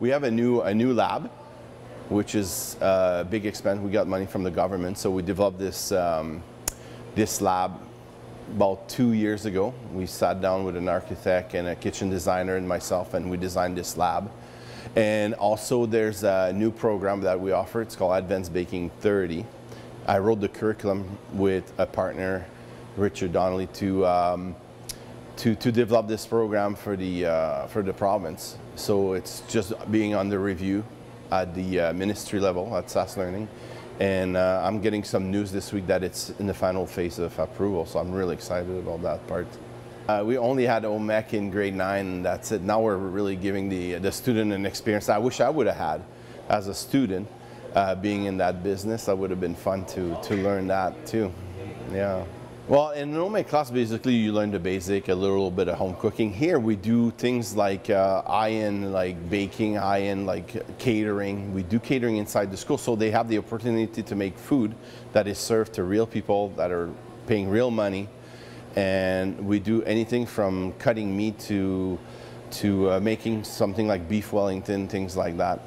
We have a new, a new lab, which is a big expense. We got money from the government, so we developed this, um, this lab about two years ago. We sat down with an architect and a kitchen designer and myself, and we designed this lab. And also there's a new program that we offer. It's called Advanced Baking 30. I wrote the curriculum with a partner, Richard Donnelly, to um, to, to develop this program for the, uh, for the province. So it's just being under review at the uh, ministry level at Sask Learning. And uh, I'm getting some news this week that it's in the final phase of approval, so I'm really excited about that part. Uh, we only had Home Ec in grade nine, and that's it. Now we're really giving the, the student an experience I wish I would have had as a student. Uh, being in that business, that would have been fun to, to learn that too. Yeah. Well, in an Home Ec class, basically you learn the basic, a little bit of home cooking. Here we do things like uh, iron, like baking, iron, like catering. We do catering inside the school, so they have the opportunity to make food that is served to real people that are paying real money. And we do anything from cutting meat to to uh, making something like beef Wellington, things like that.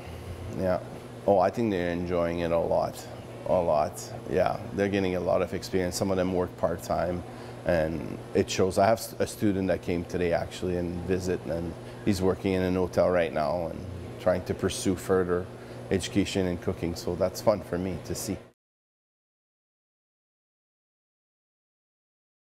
Yeah. Oh, I think they're enjoying it a lot a lot. Yeah, they're getting a lot of experience. Some of them work part time, and it shows. I have a student that came today actually and visit, and he's working in an hotel right now and trying to pursue further education in cooking. So that's fun for me to see.